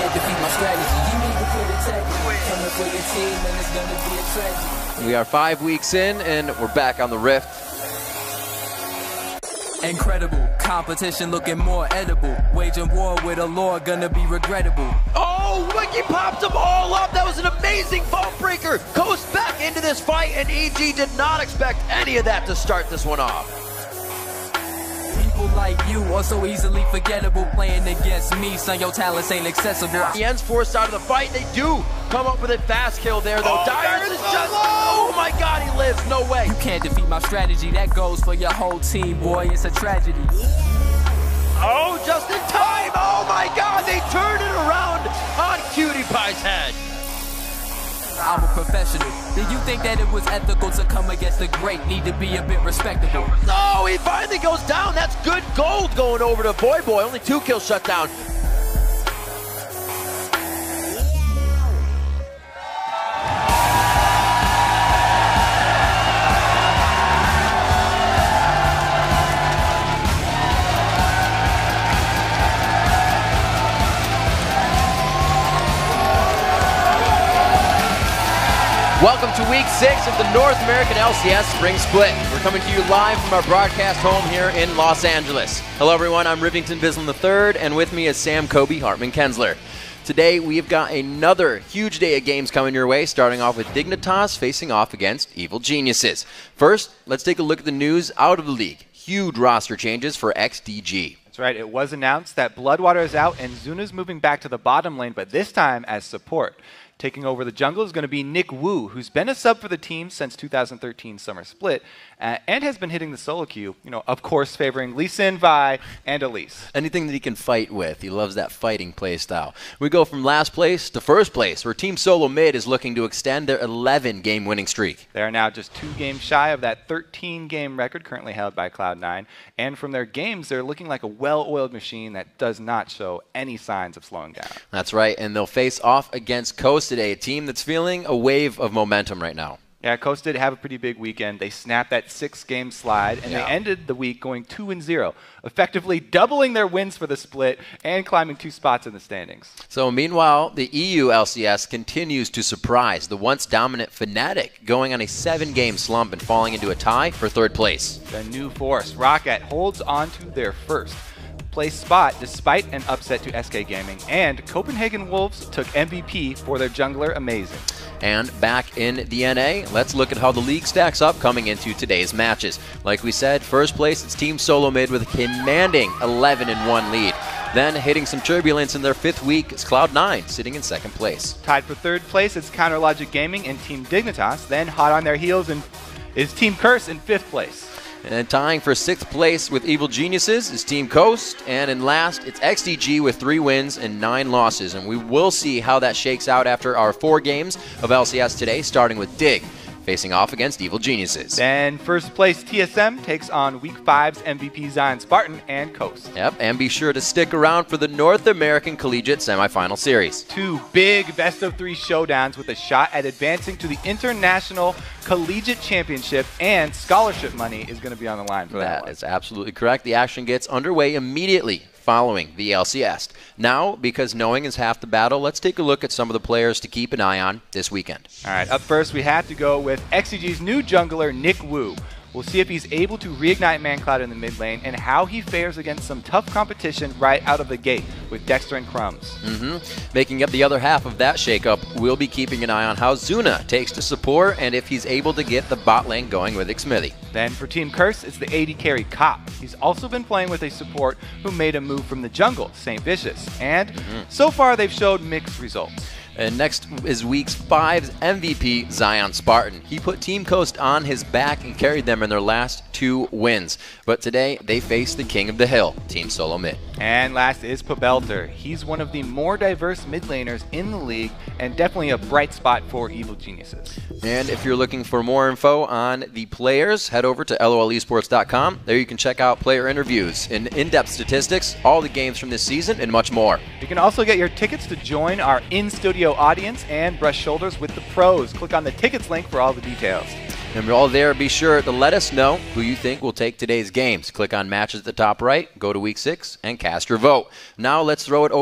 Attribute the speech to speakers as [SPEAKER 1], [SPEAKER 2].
[SPEAKER 1] can't defeat my strategy. You need to put integrity. Coming for your team, and it's gonna be a tragedy.
[SPEAKER 2] We are five weeks in, and we're back on the Rift.
[SPEAKER 1] Incredible. Competition looking more edible. Waging war with a law gonna be regrettable.
[SPEAKER 3] Oh, Wiki popped them all up. That was an amazing phone breaker. Coast back into this fight, and EG did not expect any of that to start this one off.
[SPEAKER 1] People like you are so easily forgettable. Playing against me, son, your talents ain't accessible.
[SPEAKER 3] end's forced out of the fight. They do come up with a fast kill there, though.
[SPEAKER 4] Oh,
[SPEAKER 3] Dyrus is just.
[SPEAKER 4] low.
[SPEAKER 3] Oh my god, he lives. No way.
[SPEAKER 1] You can't defeat my strategy. That goes for your whole team, boy. It's a tragedy.
[SPEAKER 3] Oh, just in time. Oh my god, they turned it around on Cutie Pie's head.
[SPEAKER 1] I'm a professional. Did you think that it was ethical to come against the great? Need to be a bit respectable.
[SPEAKER 3] No, he finally goes down. That's gold going over to Boy Boy. Only two kills shut
[SPEAKER 2] Welcome to week six of the North American LCS Spring Split. We're coming to you live from our broadcast home here in Los Angeles. Hello, everyone. I'm Rivington Bisland III, and with me is Sam Kobe Hartman Kenzler. Today, we've got another huge day of games coming your way, starting off with Dignitas facing off against Evil Geniuses. First, let's take a look at the news out of the league. Huge roster changes for XDG.
[SPEAKER 4] That's right. It was announced that Bloodwater is out and Zuna's moving back to the bottom lane, but this time as support. Taking over the jungle is going to be Nick Wu, who's been a sub for the team since 2013 Summer Split, uh, and has been hitting the solo queue. You know, of course, favoring Lee Sin, Vi, and Elise.
[SPEAKER 2] Anything that he can fight with. He loves that fighting play style. We go from last place to first place, where Team Solo Mid is looking to extend their 11 game winning streak.
[SPEAKER 4] They are now just two games shy of that 13 game record currently held by Cloud9. And from their games, they're looking like a well oiled machine that does not show any signs of slowing down.
[SPEAKER 2] That's right, and they'll face off against Coast today, a team that's feeling a wave of momentum right now.
[SPEAKER 4] Yeah, Coast did have a pretty big weekend. They snapped that six game slide, and
[SPEAKER 2] Yeah.
[SPEAKER 4] they ended the week going 2 and 0, effectively doubling their wins for the split and climbing two spots in the standings.
[SPEAKER 2] So, meanwhile, the EU LCS continues to surprise the once dominant Fnatic, going on a seven game slump and falling into a tie for third place.
[SPEAKER 4] The new force, Roccat, holds on to their first place spot despite an upset to SK Gaming, and Copenhagen Wolves took MVP for their jungler Amazing.
[SPEAKER 2] And back in the NA, let's look at how the league stacks up coming into today's matches. Like we said, first place it's Team Solo Mid with a commanding 11 and 1 lead. Then hitting some turbulence in their fifth week is Cloud9 sitting in second place.
[SPEAKER 4] Tied for third place, it's Counter Logic Gaming and Team Dignitas. Then hot on their heels and is Team Curse in fifth place.
[SPEAKER 2] And tying for sixth place with Evil Geniuses is Team Coast. And in last, it's XDG with three wins and nine losses. And we will see how that shakes out after our four games of LCS today, starting with Dig, facing off against Evil Geniuses.
[SPEAKER 4] Then first place TSM takes on Week 5's MVP Zion Spartan and Coast.
[SPEAKER 2] Yep, and be sure to stick around for the North American Collegiate Semifinal Series.
[SPEAKER 4] Two big best of three showdowns with a shot at advancing to the International Collegiate Championship, and scholarship money is going to be on the line for that,
[SPEAKER 2] That
[SPEAKER 4] one.
[SPEAKER 2] is absolutely correct. The action gets underway immediately following the LCS. Now, because knowing is half the battle, let's take a look at some of the players to keep an eye on this weekend.
[SPEAKER 4] All right, up first we have to go with XDG's new jungler, Nick Wu. We'll see if he's able to reignite ManCloud in the mid lane and how he fares against some tough competition right out of the gate with Dexter and Crumbzz.
[SPEAKER 2] hmm Making up the other half of that shakeup, we'll be keeping an eye on how Zuna takes to support and if he's able to get the bot lane going with Xmithie.
[SPEAKER 4] Then for Team Curse, it's the AD carry Cop. He's also been playing with a support who made a move from the jungle, Saintvicious. And so far they've showed mixed results.
[SPEAKER 2] And next is week's five's MVP, Zion Spartan. He put Team Coast on his back and carried them in their last two wins. But today, they face the king of the hill, Team Solo Mid.
[SPEAKER 4] And last is Pobelter. He's one of the more diverse mid laners in the league and definitely a bright spot for Evil Geniuses.
[SPEAKER 2] And if you're looking for more info on the players, head over to lolesports.com. There you can check out player interviews and in-depth statistics, all the games from this season, and much more.
[SPEAKER 4] You can also get your tickets to join our in audience and brush shoulders with the pros. Click on the tickets link for all the details.
[SPEAKER 2] And while there, be sure to let us know who you think will take today's games. Click on matches at the top right, go to week six, and cast your vote. Now let's throw it over.